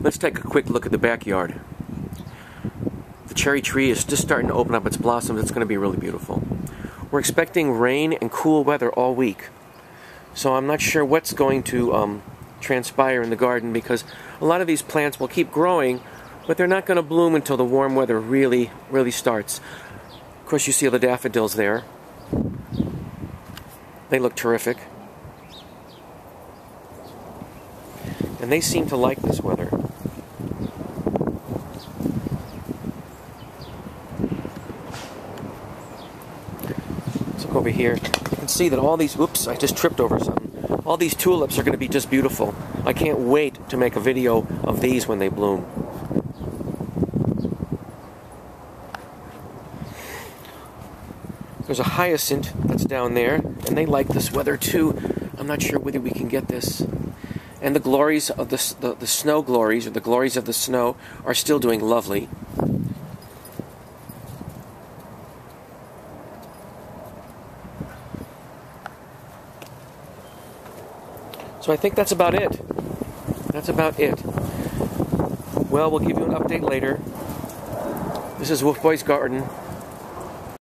Let's take a quick look at the backyard. The cherry tree is just starting to open up its blossoms. It's going to be really beautiful. We're expecting rain and cool weather all week. So I'm not sure what's going to um, transpire in the garden because a lot of these plants will keep growing, but they're not going to bloom until the warm weather really, really starts. Of course, you see all the daffodils there. They look terrific. And they seem to like this weather. Over here. You can see that all these, oops, I just tripped over something. All these tulips are going to be just beautiful. I can't wait to make a video of these when they bloom. There's a hyacinth that's down there, and they like this weather too. I'm not sure whether we can get this. And the glories of the, the, the snow glories, or the glories of the snow, are still doing lovely. So I think that's about it. That's about it. Well, we'll give you an update later. This is Wolf Boy's Garden.